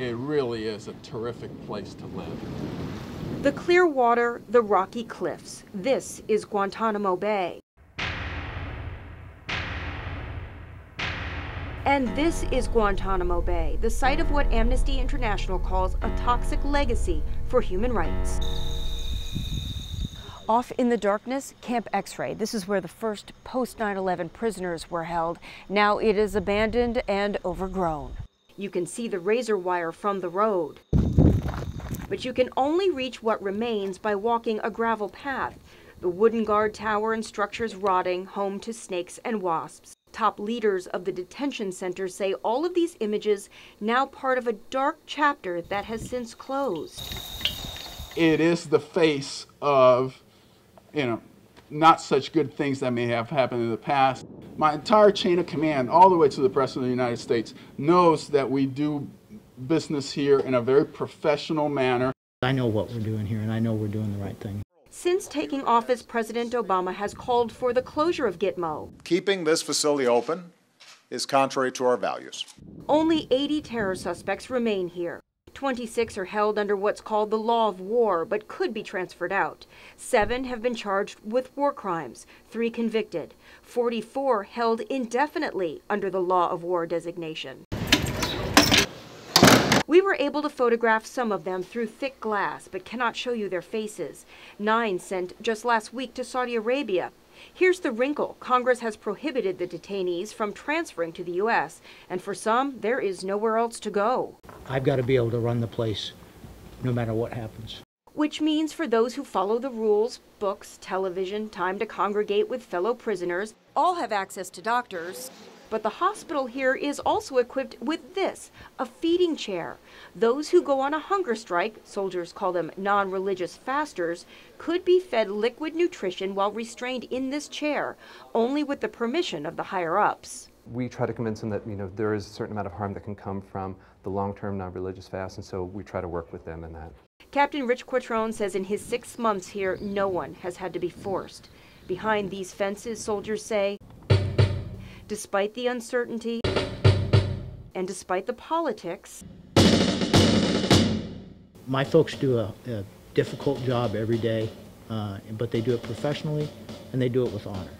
it really is a terrific place to live. The clear water, the rocky cliffs. This is Guantanamo Bay. And this is Guantanamo Bay, the site of what Amnesty International calls a toxic legacy for human rights. Off in the darkness, Camp X-Ray. This is where the first post 9-11 prisoners were held. Now it is abandoned and overgrown. You can see the razor wire from the road. But you can only reach what remains by walking a gravel path. The wooden guard tower and structures rotting, home to snakes and wasps. Top leaders of the detention center say all of these images now part of a dark chapter that has since closed. It is the face of, you know, not such good things that may have happened in the past. My entire chain of command, all the way to the President of the United States, knows that we do business here in a very professional manner. I know what we're doing here, and I know we're doing the right thing. Since taking office, President Obama has called for the closure of Gitmo. Keeping this facility open is contrary to our values. Only 80 terror suspects remain here. 26 are held under what's called the law of war, but could be transferred out. Seven have been charged with war crimes, three convicted. 44 held indefinitely under the law of war designation. We were able to photograph some of them through thick glass, but cannot show you their faces. Nine sent just last week to Saudi Arabia. Here's the wrinkle Congress has prohibited the detainees from transferring to the U.S., and for some, there is nowhere else to go. I've got to be able to run the place no matter what happens. Which means for those who follow the rules, books, television, time to congregate with fellow prisoners, all have access to doctors. But the hospital here is also equipped with this a feeding chair. Those who go on a hunger strike, soldiers call them non religious fasters, could be fed liquid nutrition while restrained in this chair, only with the permission of the higher ups. We try to convince them that you know there is a certain amount of harm that can come from the long-term non-religious fast, and so we try to work with them in that. Captain Rich Quattrone says in his six months here, no one has had to be forced. Behind these fences, soldiers say, despite the uncertainty and despite the politics. My folks do a, a difficult job every day, uh, but they do it professionally and they do it with honor.